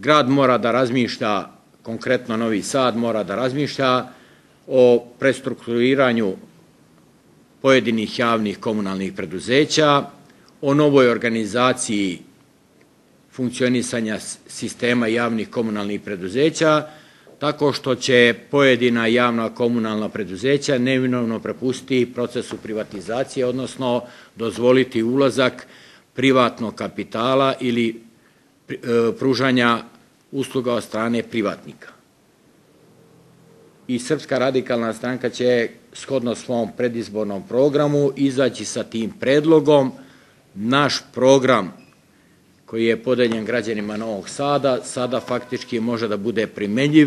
Grad mora da razmišlja, konkretno Novi Sad mora da razmišlja o prestrukturiranju pojedinih javnih komunalnih preduzeća, o novoj organizaciji funkcionisanja sistema javnih komunalnih preduzeća, tako što će pojedina javna komunalna preduzeća nevinovno prepustiti procesu privatizacije, odnosno dozvoliti ulazak privatnog kapitala ili pružanja usluga od strane privatnika. I Srpska radikalna stranka će shodno svom predizbornom programu izaći sa tim predlogom. Naš program koji je podeljen građanima Novog Sada sada faktički može da bude primenjiv